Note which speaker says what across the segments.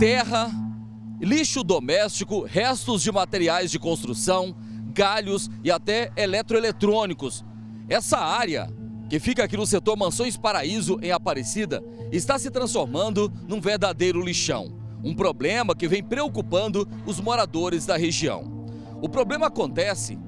Speaker 1: terra, lixo doméstico, restos de materiais de construção, galhos e até eletroeletrônicos. Essa área, que fica aqui no setor Mansões Paraíso, em Aparecida, está se transformando num verdadeiro lixão. Um problema que vem preocupando os moradores da região. O problema acontece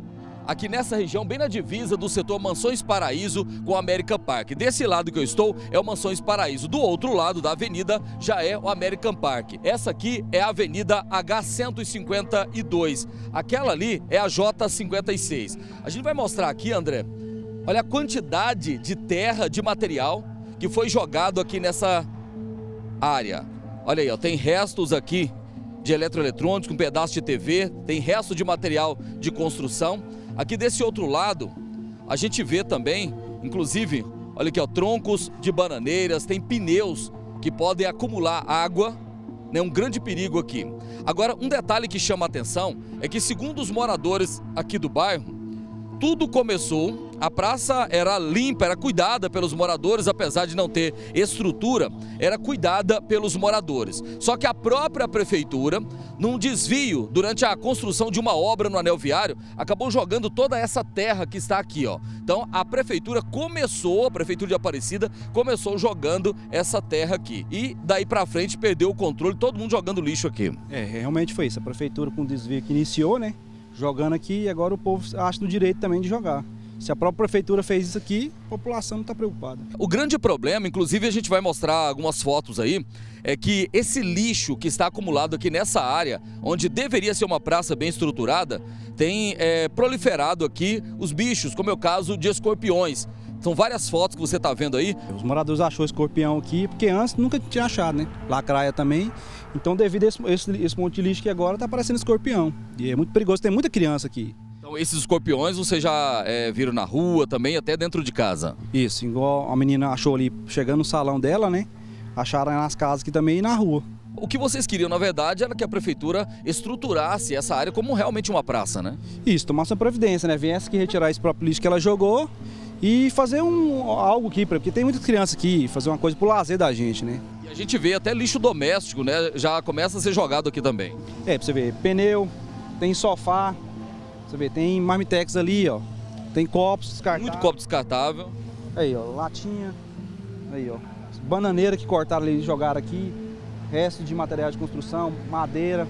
Speaker 1: aqui nessa região, bem na divisa do setor Mansões Paraíso com American Park. Desse lado que eu estou é o Mansões Paraíso, do outro lado da avenida já é o American Park. Essa aqui é a Avenida H152, aquela ali é a J56. A gente vai mostrar aqui, André, olha a quantidade de terra, de material que foi jogado aqui nessa área. Olha aí, ó, tem restos aqui de eletroeletrônicos, um pedaço de TV, tem resto de material de construção. Aqui desse outro lado, a gente vê também, inclusive, olha aqui, ó, troncos de bananeiras, tem pneus que podem acumular água, né, um grande perigo aqui. Agora, um detalhe que chama a atenção é que, segundo os moradores aqui do bairro, tudo começou a praça era limpa, era cuidada pelos moradores, apesar de não ter estrutura, era cuidada pelos moradores. Só que a própria prefeitura, num desvio durante a construção de uma obra no anel viário, acabou jogando toda essa terra que está aqui, ó. Então a prefeitura começou, a prefeitura de Aparecida começou jogando essa terra aqui. E daí para frente perdeu o controle, todo mundo jogando lixo aqui.
Speaker 2: É, realmente foi isso. A prefeitura com o desvio que iniciou, né? Jogando aqui e agora o povo acha no direito também de jogar. Se a própria prefeitura fez isso aqui, a população não está preocupada.
Speaker 1: O grande problema, inclusive a gente vai mostrar algumas fotos aí, é que esse lixo que está acumulado aqui nessa área, onde deveria ser uma praça bem estruturada, tem é, proliferado aqui os bichos, como é o caso de escorpiões. São várias fotos que você está vendo aí.
Speaker 2: Os moradores achou escorpião aqui, porque antes nunca tinha achado, né? Lacraia também. Então, devido a esse, esse, esse monte de lixo que agora está parecendo escorpião. E é muito perigoso, tem muita criança aqui.
Speaker 1: Então esses escorpiões você já é, viram na rua também, até dentro de casa?
Speaker 2: Isso, igual a menina achou ali, chegando no salão dela, né? Acharam nas casas aqui também e na rua.
Speaker 1: O que vocês queriam, na verdade, era que a prefeitura estruturasse essa área como realmente uma praça, né?
Speaker 2: Isso, tomar sua providência, né? Viesse que retirar esse próprio lixo que ela jogou e fazer um, algo aqui, porque tem muitas crianças aqui, fazer uma coisa pro lazer da gente, né?
Speaker 1: E a gente vê até lixo doméstico, né? Já começa a ser jogado aqui também.
Speaker 2: É, pra você ver, pneu, tem sofá, você vê, tem marmitex ali, ó. Tem copos descartáveis.
Speaker 1: Muito copo descartável.
Speaker 2: Aí, ó, latinha. Aí, ó. Bananeira que cortaram ali e jogaram aqui. Resto de material de construção, madeira.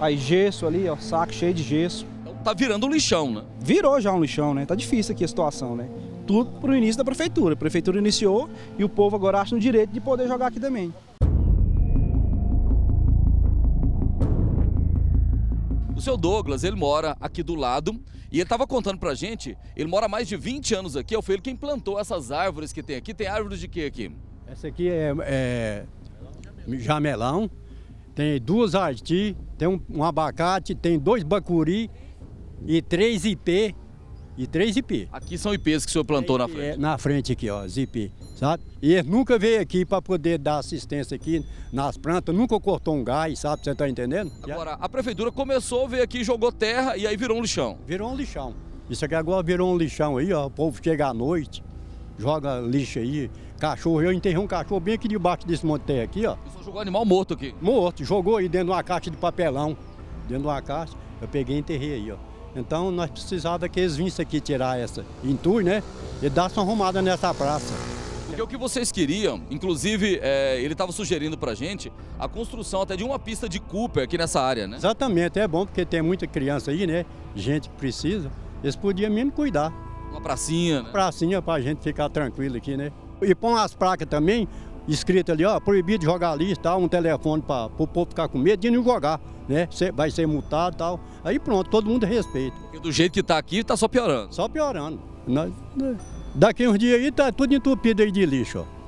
Speaker 2: Aí gesso ali, ó, saco cheio de gesso.
Speaker 1: Então tá virando um lixão, né?
Speaker 2: Virou já um lixão, né? Tá difícil aqui a situação, né? Tudo pro início da prefeitura. A prefeitura iniciou e o povo agora acha no direito de poder jogar aqui também.
Speaker 1: O seu Douglas, ele mora aqui do lado e ele estava contando pra gente, ele mora há mais de 20 anos aqui, foi ele quem plantou essas árvores que tem aqui. Tem árvores de quê aqui?
Speaker 3: Essa aqui é, é jamelão, tem duas arti, tem um, um, abacate, tem dois bacuri e três ipê e três ipê.
Speaker 1: Aqui são ipês que o senhor plantou
Speaker 3: é,
Speaker 1: na frente?
Speaker 3: É, na frente aqui, ó, ipê sabe? E ele nunca veio aqui para poder dar assistência aqui nas plantas, nunca cortou um gás, sabe? Você tá entendendo?
Speaker 1: Agora, a prefeitura começou, veio aqui, jogou terra e aí virou um lixão.
Speaker 3: Virou um lixão. Isso aqui agora virou um lixão aí, ó. O povo chega à noite, joga lixo aí. Cachorro, eu enterrei um cachorro bem aqui debaixo desse monte de terra aqui, ó.
Speaker 1: Você jogou animal morto aqui?
Speaker 3: Morto, jogou aí dentro de uma caixa de papelão. Dentro de uma caixa, eu peguei e enterrei aí, ó. Então nós precisávamos que eles vissem aqui tirar essa intur, né? E dar uma arrumada nessa praça.
Speaker 1: Porque o que vocês queriam, inclusive é, ele estava sugerindo pra gente a construção até de uma pista de Cooper aqui nessa área, né?
Speaker 3: Exatamente, é bom porque tem muita criança aí, né? Gente que precisa. Eles podiam mesmo cuidar.
Speaker 1: Uma pracinha, né?
Speaker 3: Pracinha pra gente ficar tranquilo aqui, né? E põe as placas também, escrito ali, ó, proibido de jogar ali, tal, um telefone para o povo ficar com medo de não jogar, né? Vai ser multado e tal. Aí pronto, todo mundo respeita.
Speaker 1: Porque do jeito que tá aqui, tá só piorando.
Speaker 3: Só piorando. Nós, Daqui uns dias aí tá tudo entupido aí de lixo, ó.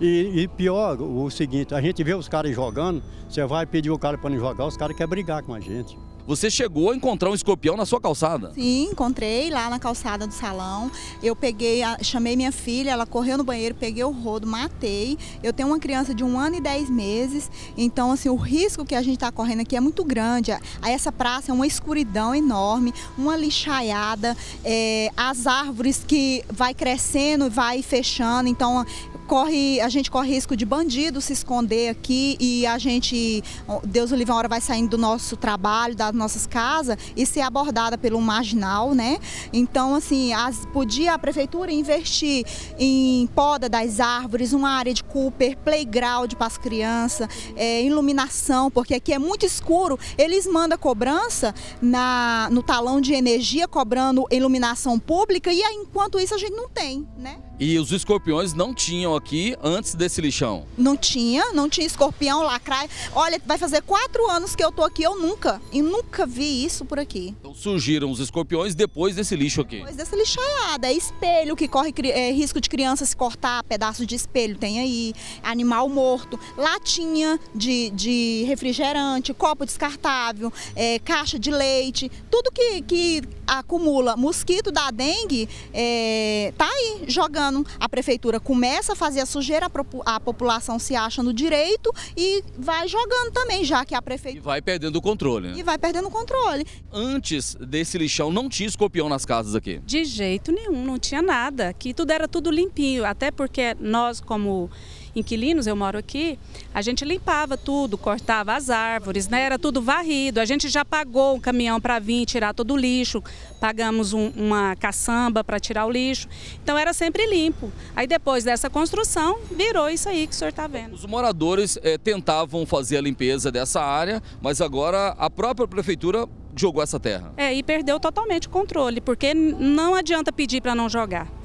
Speaker 3: E, e, pior, o seguinte, a gente vê os caras jogando, você vai pedir o cara para não jogar, os caras querem brigar com a gente.
Speaker 1: Você chegou a encontrar um escorpião na sua calçada?
Speaker 4: Sim, encontrei lá na calçada do salão. Eu peguei, chamei minha filha, ela correu no banheiro, peguei o rodo, matei. Eu tenho uma criança de um ano e dez meses, então assim, o risco que a gente está correndo aqui é muito grande. Aí essa praça é uma escuridão enorme, uma lixaiada, é, as árvores que vai crescendo e vai fechando, então corre, a gente corre risco de bandido se esconder aqui e a gente, Deus o livre, uma hora vai saindo do nosso trabalho, das nossas casas e ser abordada pelo marginal, né? Então, assim, as, podia a prefeitura investir em poda das árvores, uma área de Cooper, playground para as crianças, é, iluminação, porque aqui é muito escuro. Eles mandam cobrança na, no talão de energia, cobrando iluminação pública, e enquanto isso a gente não tem, né?
Speaker 1: E os escorpiões não tinham aqui antes desse lixão?
Speaker 4: Não tinha, não tinha escorpião, lacraia. Olha, vai fazer quatro anos que eu tô aqui, eu nunca, e nunca vi isso por aqui.
Speaker 1: Então surgiram os escorpiões depois desse lixo aqui?
Speaker 4: Depois dessa lixaiada, é espelho que corre é, risco de criança se cortar, pedaços de espelho tem aí, animal morto, latinha de, de refrigerante, copo descartável, é, caixa de leite, tudo que, que acumula mosquito da dengue, é, tá aí jogando a prefeitura começa a fazer a sujeira, a população se acha no direito e vai jogando também, já que a prefeitura...
Speaker 1: E vai perdendo o controle. Né?
Speaker 4: E vai perdendo o controle.
Speaker 1: Antes desse lixão, não tinha escorpião nas casas aqui?
Speaker 5: De jeito nenhum, não tinha nada. Aqui tudo era tudo limpinho, até porque nós como inquilinos, eu moro aqui, a gente limpava tudo, cortava as árvores, né? Era tudo varrido. A gente já pagou um caminhão para vir tirar todo o lixo, pagamos um, uma caçamba para tirar o lixo. Então era sempre limpo. Aí depois dessa construção, virou isso aí que o senhor está vendo.
Speaker 1: Os moradores é, tentavam fazer a limpeza dessa área, mas agora a própria prefeitura jogou essa terra.
Speaker 5: É, e perdeu totalmente o controle, porque não adianta pedir para não jogar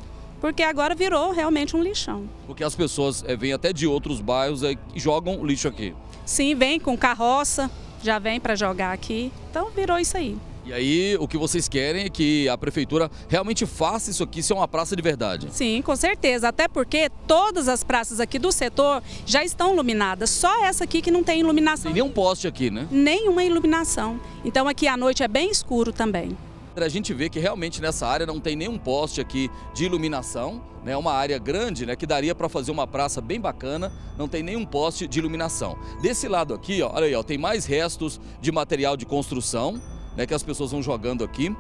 Speaker 5: porque agora virou realmente um lixão.
Speaker 1: Porque as pessoas é, vêm até de outros bairros e jogam lixo aqui.
Speaker 5: Sim, vem com carroça, já vem para jogar aqui, então virou isso aí.
Speaker 1: E aí, o que vocês querem é que a prefeitura realmente faça isso aqui ser uma praça de verdade.
Speaker 5: Sim, com certeza. Até porque todas as praças aqui do setor já estão iluminadas. Só essa aqui que não tem iluminação.
Speaker 1: Tem nenhum poste aqui, né?
Speaker 5: Nenhuma iluminação. Então aqui à noite é bem escuro também.
Speaker 1: A gente vê que realmente nessa área não tem nenhum poste aqui de iluminação, né? É uma área grande, né? Que daria para fazer uma praça bem bacana, não tem nenhum poste de iluminação. Desse lado aqui, ó, olha aí, ó, tem mais restos de material de construção, né? Que as pessoas vão jogando aqui.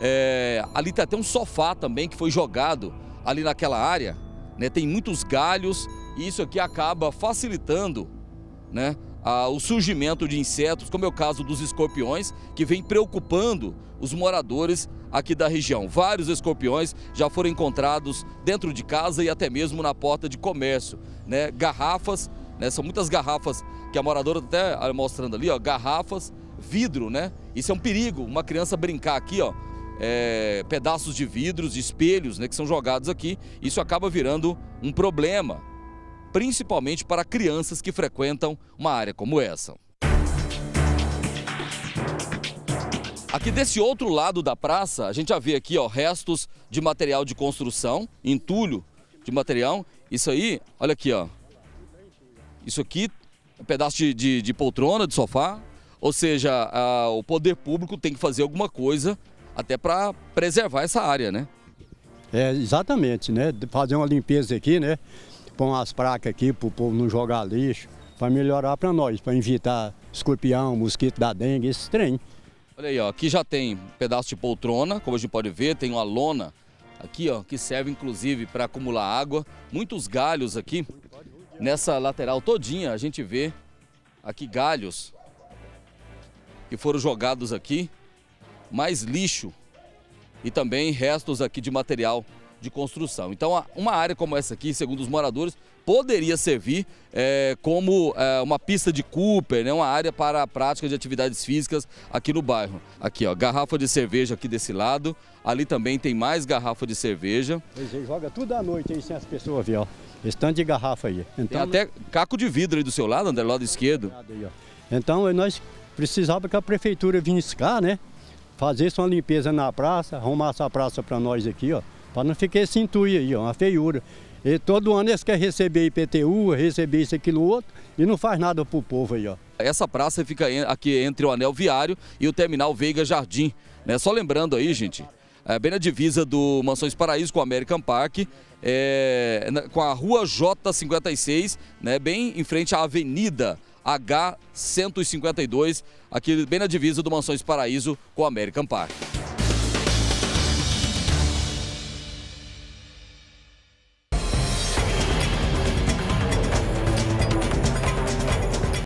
Speaker 1: É, ali tem até um sofá também que foi jogado ali naquela área, né? Tem muitos galhos e isso aqui acaba facilitando, né? O surgimento de insetos, como é o caso dos escorpiões, que vem preocupando os moradores aqui da região. Vários escorpiões já foram encontrados dentro de casa e até mesmo na porta de comércio. Né? Garrafas, né? são muitas garrafas que a moradora até ah, mostrando ali, ó, garrafas, vidro, né? Isso é um perigo, uma criança brincar aqui, ó, é, pedaços de vidros, de espelhos, né, que são jogados aqui. Isso acaba virando um problema principalmente para crianças que frequentam uma área como essa. Aqui desse outro lado da praça, a gente já vê aqui ó, restos de material de construção, entulho de material. Isso aí, olha aqui, ó. Isso aqui é um pedaço de, de, de poltrona, de sofá. Ou seja, a, o poder público tem que fazer alguma coisa até para preservar essa área, né?
Speaker 3: É, exatamente, né? Fazer uma limpeza aqui, né? Pôr umas placas aqui para o povo não jogar lixo, para melhorar para nós, para evitar escorpião, mosquito da dengue, esse trem.
Speaker 1: Olha aí, ó, aqui já tem pedaço de poltrona, como a gente pode ver, tem uma lona aqui, ó, que serve inclusive para acumular água. Muitos galhos aqui. Nessa lateral todinha a gente vê aqui galhos que foram jogados aqui, mais lixo e também restos aqui de material de construção. Então, uma área como essa aqui, segundo os moradores, poderia servir é, como é, uma pista de Cooper, né, uma área para a prática de atividades físicas aqui no bairro. Aqui, ó, garrafa de cerveja aqui desse lado, ali também tem mais garrafa de cerveja.
Speaker 3: Pois é, joga tudo à noite aí sem as pessoas ver, ó. Esse tanto de garrafa aí.
Speaker 1: Então, tem até caco de vidro aí do seu lado, André, lado esquerdo.
Speaker 3: Então, nós precisávamos que a prefeitura vinha cá, né? Fazer uma limpeza na praça, arrumar essa praça para nós aqui, ó. Para não ficar esse entulho aí, ó, uma feiura. E todo ano eles querem receber IPTU, receber isso, aquilo, outro, e não faz nada para o povo aí, ó.
Speaker 1: Essa praça fica aqui entre o anel viário e o terminal Veiga Jardim. Né? Só lembrando aí, gente, é bem na divisa do Mansões Paraíso com o American Park, é, com a rua J56, né, bem em frente à Avenida H152, aqui bem na divisa do Mansões Paraíso com o American Park.